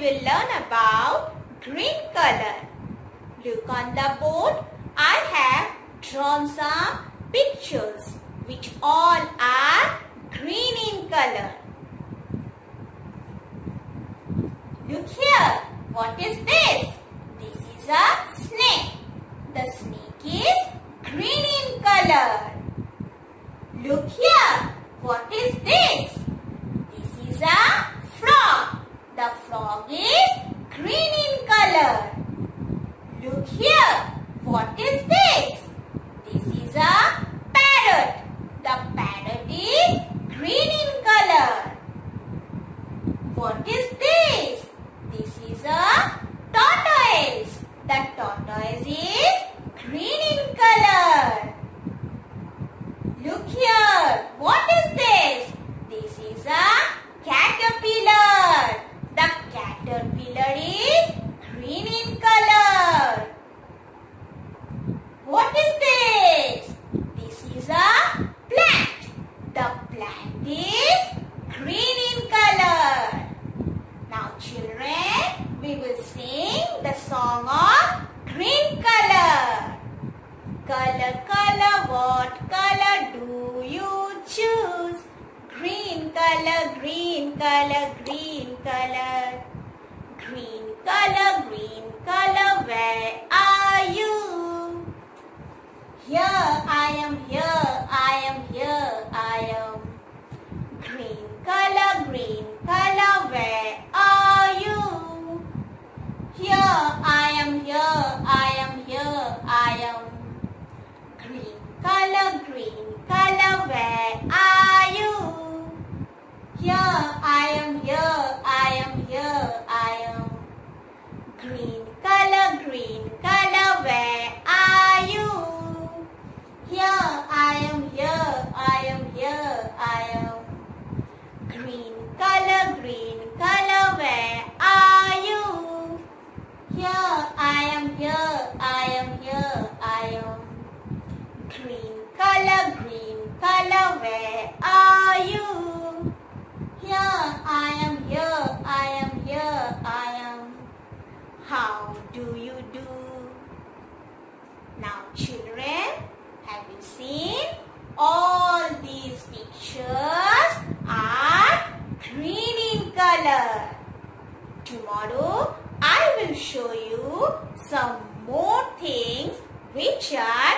will learn about green color. Look on the board. I have drawn some pictures which all are green in color. Look here. What is this? This is a snake. The snake is green in color. Look here. What is this? Is a frog. The frog is green in color. Look here. What is this? This is a parrot. The parrot is green in color. What is this? This is a tortoise. The tortoise is green in color. Look here. What is this? This is a caterpillar. The caterpillar is green in color. What is this? This is a plant. The plant is green in color. Now children, we will sing the song of green color. Color, color, what color do you choose? Green color, green color, green color. Green color, green color, where are you? Here I am, here I am, here I am. Green color, green color, where are you? Here I am, here I am, here I am. Green color, green color, where are you? Here I am, here I am, here I am. Green color, green color, where are you? Here I am, here I am, here I am. Green color, green color, where are you? Here I am, here I am, here I am. Green color, green color, where are you? Here I am, here I am, here I am. How do you do? Now children, have you seen? All these pictures are green in color. Tomorrow I will show you some more things which are